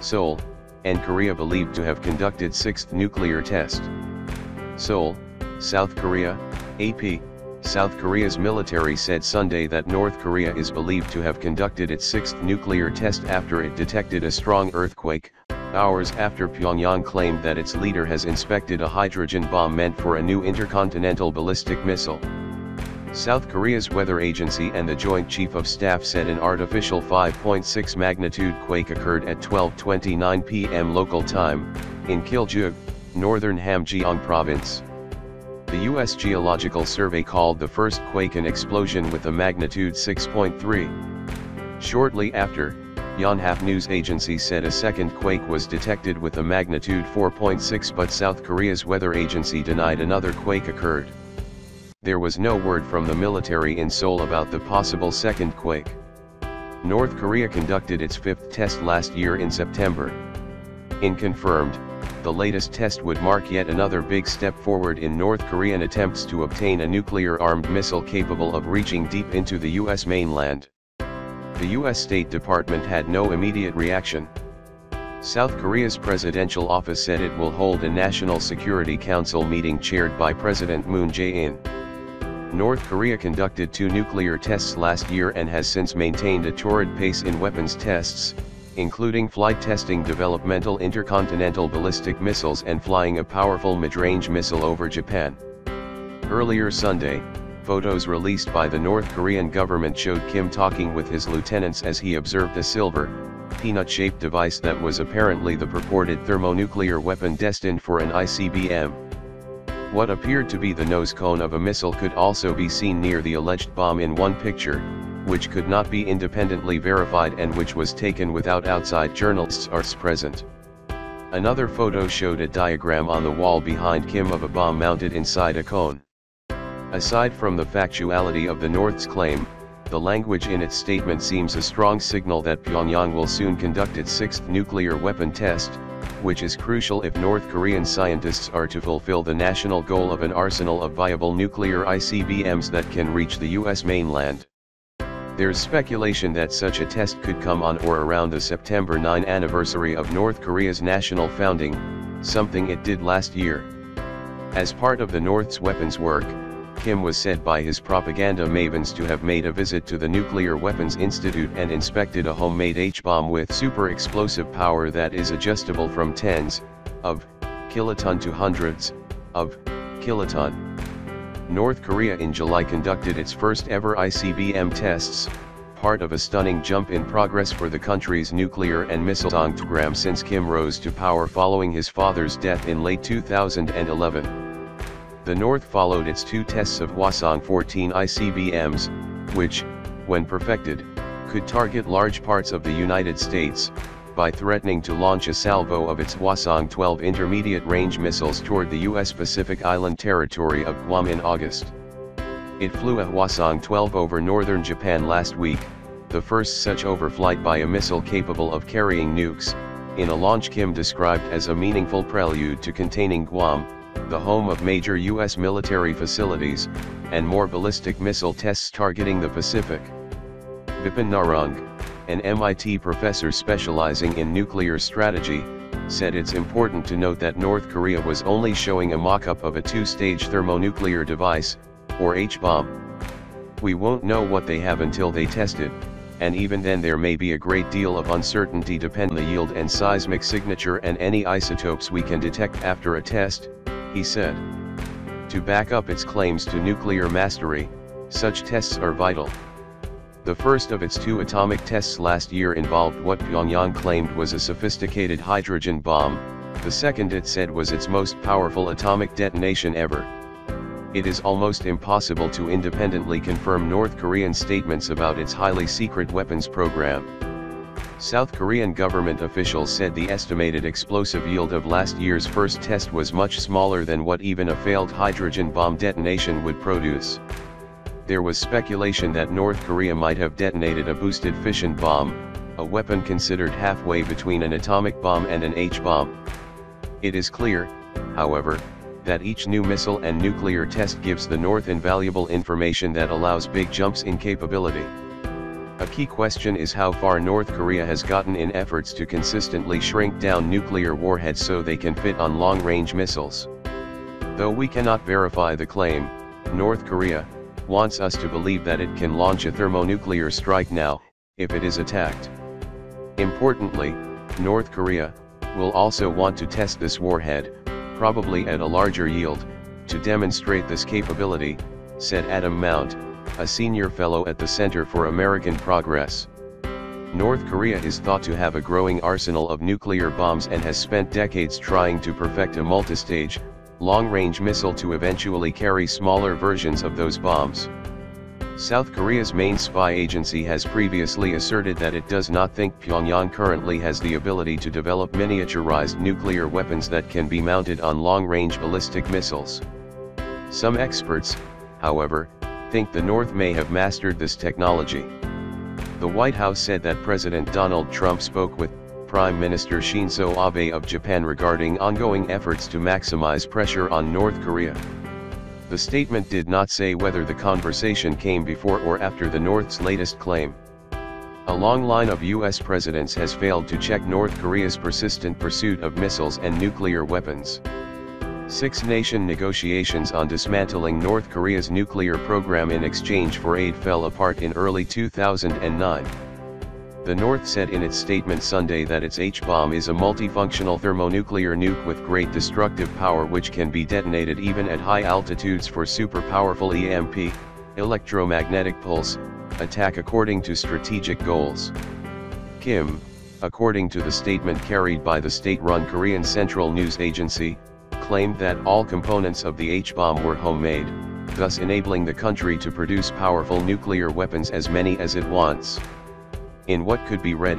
Seoul, and Korea believed to have conducted sixth nuclear test. Seoul, South Korea, AP, South Korea's military said Sunday that North Korea is believed to have conducted its sixth nuclear test after it detected a strong earthquake, hours after Pyongyang claimed that its leader has inspected a hydrogen bomb meant for a new intercontinental ballistic missile. South Korea's weather agency and the Joint Chief of Staff said an artificial 5.6 magnitude quake occurred at 12.29 p.m. local time, in Kilju, northern Hamgyong province. The U.S. Geological Survey called the first quake an explosion with a magnitude 6.3. Shortly after, Yonhap news agency said a second quake was detected with a magnitude 4.6 but South Korea's weather agency denied another quake occurred there was no word from the military in Seoul about the possible second quake. North Korea conducted its fifth test last year in September. In confirmed, the latest test would mark yet another big step forward in North Korean attempts to obtain a nuclear-armed missile capable of reaching deep into the U.S. mainland. The U.S. State Department had no immediate reaction. South Korea's presidential office said it will hold a National Security Council meeting chaired by President Moon Jae-in. North Korea conducted two nuclear tests last year and has since maintained a torrid pace in weapons tests, including flight testing developmental intercontinental ballistic missiles and flying a powerful mid-range missile over Japan. Earlier Sunday, photos released by the North Korean government showed Kim talking with his lieutenants as he observed a silver, peanut-shaped device that was apparently the purported thermonuclear weapon destined for an ICBM. What appeared to be the nose cone of a missile could also be seen near the alleged bomb in one picture, which could not be independently verified and which was taken without outside journalists are present. Another photo showed a diagram on the wall behind Kim of a bomb mounted inside a cone. Aside from the factuality of the North's claim, the language in its statement seems a strong signal that Pyongyang will soon conduct its sixth nuclear weapon test, which is crucial if North Korean scientists are to fulfill the national goal of an arsenal of viable nuclear ICBMs that can reach the US mainland. There's speculation that such a test could come on or around the September 9 anniversary of North Korea's national founding, something it did last year. As part of the North's weapons work, Kim was said by his propaganda mavens to have made a visit to the Nuclear Weapons Institute and inspected a homemade H-bomb with super explosive power that is adjustable from tens of kiloton to hundreds of kiloton. North Korea in July conducted its first ever ICBM tests, part of a stunning jump in progress for the country's nuclear and missile program since Kim rose to power following his father's death in late 2011. The North followed its two tests of Hwasong-14 ICBMs, which, when perfected, could target large parts of the United States, by threatening to launch a salvo of its Hwasong-12 intermediate-range missiles toward the U.S. Pacific Island territory of Guam in August. It flew a Hwasong-12 over northern Japan last week, the first such overflight by a missile capable of carrying nukes, in a launch Kim described as a meaningful prelude to containing Guam, the home of major U.S. military facilities, and more ballistic missile tests targeting the Pacific. Vipin Narang, an MIT professor specializing in nuclear strategy, said it's important to note that North Korea was only showing a mock-up of a two-stage thermonuclear device, or H-bomb. We won't know what they have until they test it, and even then there may be a great deal of uncertainty depending on the yield and seismic signature and any isotopes we can detect after a test, he said. To back up its claims to nuclear mastery, such tests are vital. The first of its two atomic tests last year involved what Pyongyang claimed was a sophisticated hydrogen bomb, the second it said was its most powerful atomic detonation ever. It is almost impossible to independently confirm North Korean statements about its highly secret weapons program. South Korean government officials said the estimated explosive yield of last year's first test was much smaller than what even a failed hydrogen bomb detonation would produce. There was speculation that North Korea might have detonated a boosted fission bomb, a weapon considered halfway between an atomic bomb and an H-bomb. It is clear, however, that each new missile and nuclear test gives the North invaluable information that allows big jumps in capability. A key question is how far North Korea has gotten in efforts to consistently shrink down nuclear warheads so they can fit on long-range missiles. Though we cannot verify the claim, North Korea, wants us to believe that it can launch a thermonuclear strike now, if it is attacked. Importantly, North Korea, will also want to test this warhead, probably at a larger yield, to demonstrate this capability, said Adam Mount, a senior fellow at the Center for American Progress. North Korea is thought to have a growing arsenal of nuclear bombs and has spent decades trying to perfect a multistage, long-range missile to eventually carry smaller versions of those bombs. South Korea's main spy agency has previously asserted that it does not think Pyongyang currently has the ability to develop miniaturized nuclear weapons that can be mounted on long-range ballistic missiles. Some experts, however, think the North may have mastered this technology. The White House said that President Donald Trump spoke with Prime Minister Shinzo Abe of Japan regarding ongoing efforts to maximize pressure on North Korea. The statement did not say whether the conversation came before or after the North's latest claim. A long line of US presidents has failed to check North Korea's persistent pursuit of missiles and nuclear weapons. Six-nation negotiations on dismantling North Korea's nuclear program in exchange for aid fell apart in early 2009. The North said in its statement Sunday that its H-bomb is a multifunctional thermonuclear nuke with great destructive power which can be detonated even at high altitudes for super-powerful EMP, electromagnetic pulse, attack according to strategic goals. Kim, according to the statement carried by the state-run Korean Central News Agency, claimed that all components of the H-bomb were homemade, thus enabling the country to produce powerful nuclear weapons as many as it wants. In what could be read